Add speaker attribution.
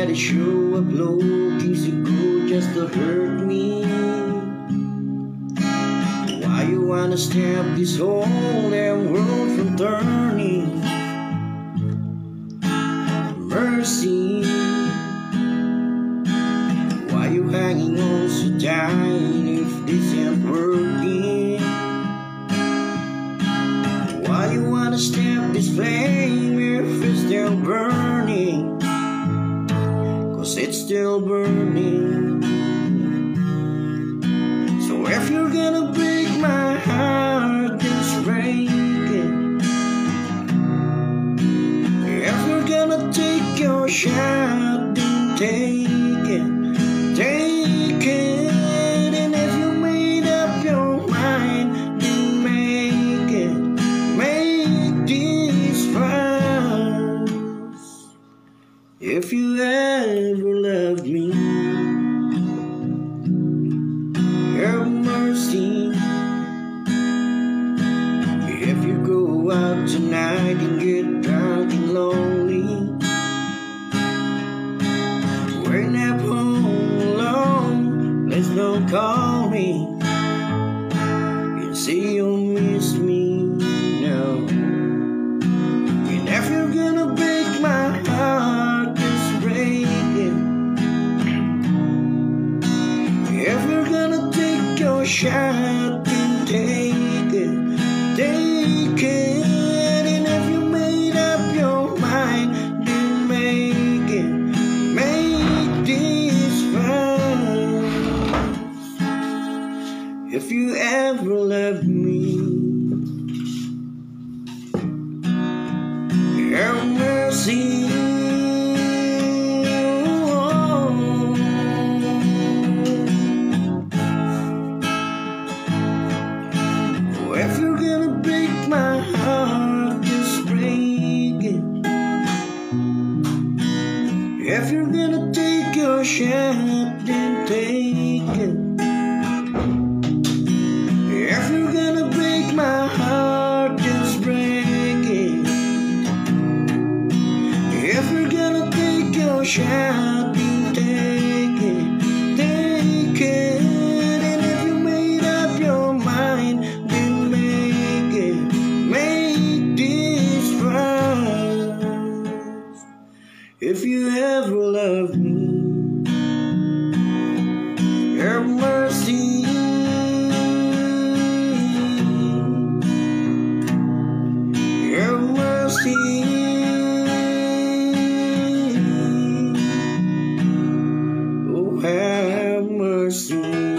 Speaker 1: at a show up low, keeps it cool just to hurt me. Why you wanna stop this whole damn world from turning? Mercy, why you hanging on so tight if this ain't working? Why you wanna stop this flame if it's still burning? Cause it's still burning. So if you're gonna break my heart, just break it. If you're gonna take your shot, then take If you ever loved me, have mercy. If you go out tonight and get drunk and lonely, when I'm home alone, please don't call me. And say you'll miss me ever loved me, have mercy. If you're gonna break my heart, just break it. If you're gonna take your shot, then take it. wish I had. And if you made up your mind, then make it, make this. If you ever love me, mercy. Mercy. first.